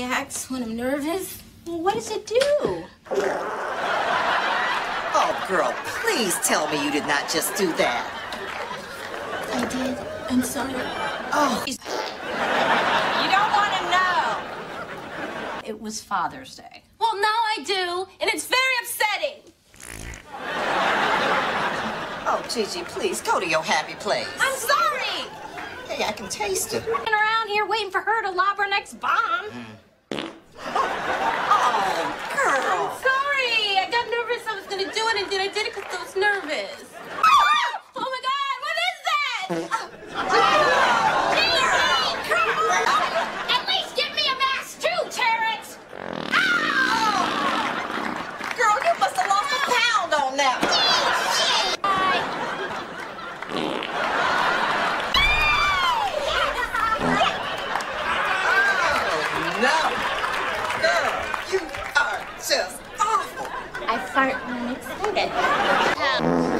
reacts when I'm nervous. Well, what does it do? Oh, girl, please tell me you did not just do that. I did. I'm sorry. Oh, You don't want to know. It was Father's Day. Well, now I do, and it's very upsetting. oh, Gigi, please go to your happy place. I'm sorry. Hey, I can taste it. Running around here waiting for her to lob her next bomb. Oh, uh-uh, girl. Sorry, I got nervous. I was gonna do it, and then I did it because I was nervous. Oh my God! What is that? Uh, No. Girl, you are just awful. I fart when I'm excited.